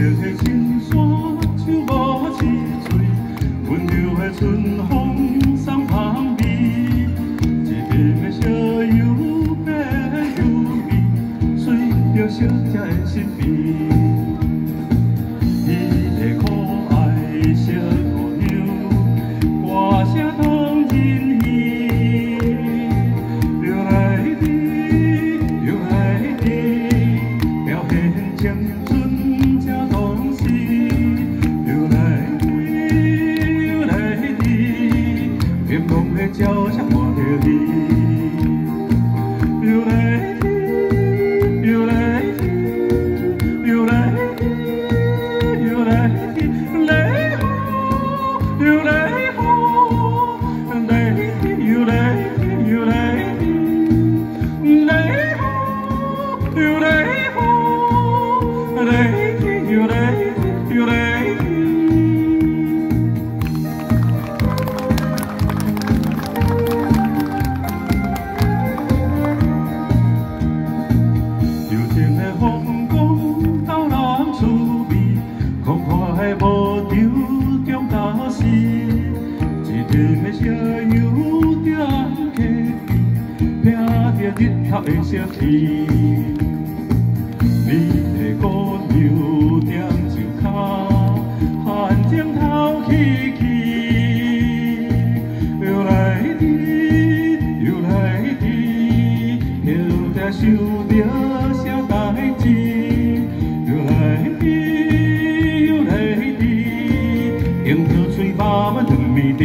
人生的辛酸，像无止水温柔的春风。小姐的身边，你的可爱小姑娘，歌声动人耳。又来滴，又来滴，表现青春这东西。又来滴，又来滴，天空的照射满着你。yêu đấy yêu đấy điều tiền này hồng cũng tao đã chu bị không có hay bỏ tiêu kiếm ta si chỉ để mấy giờ nhiều tiếng kề bé tiếng thít thảo ấy sẽ 娘踮树脚，汗镜头起起，又来滴，又来滴，又在想着啥代志，又来滴，又来滴，樱桃嘴巴满两面甜，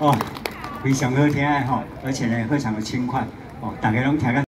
哦，非常好听的吼，而且呢非常的轻快哦，大家拢听个。